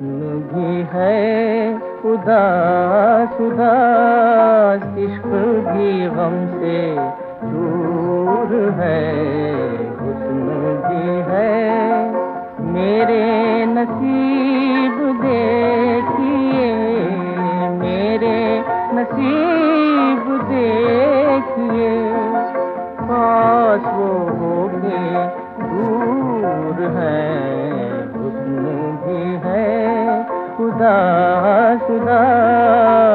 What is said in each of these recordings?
میں بھی ہے خدا خدا عشق بھی غم سے دور ہے، حسن بھی ہے۔ میرے نصیب دیکھیے، میرے نصیب خدا سدا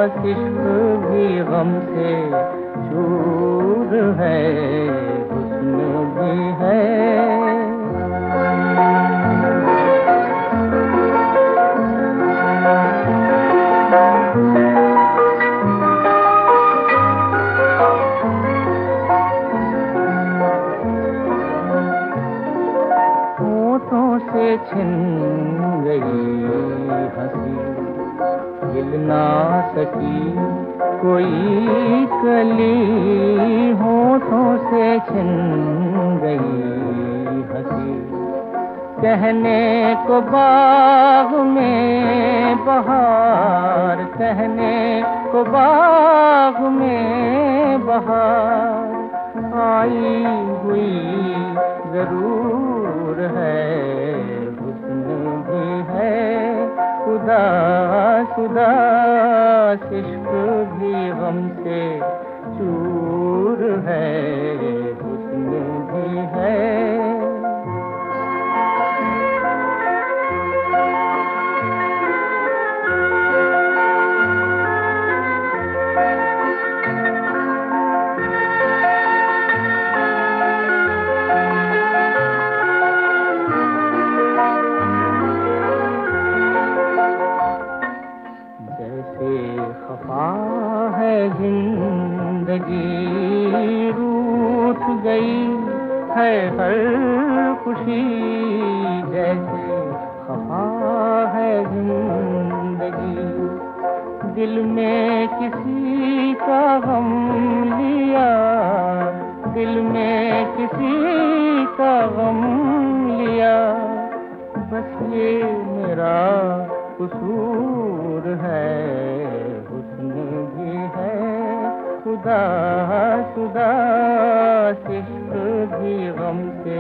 عشق بھی غم سے چور ہے حسن بھی ہے۔ چھن گئی ہنسی ہل نہ سکی کوئی کلی ہونٹوں سے چھن گئی ہنسی کہنے کو باغ میں بہار کہنے کو باغ میں بہار آئی ہوئی ضرور ہے ہے اداس اداس عشق بھی غم سے چور ہے حسن بھی ہے۔ زندگی روٹ گئی ہے ہر خوشی جیسے خفا ہے زندگی۔ دل میں کسی کا غم لیا، دل میں کسی کا غم لیا۔ بس یہ میرا قصور ہے۔ خدا سدا عشق بھی غم سے